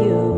you.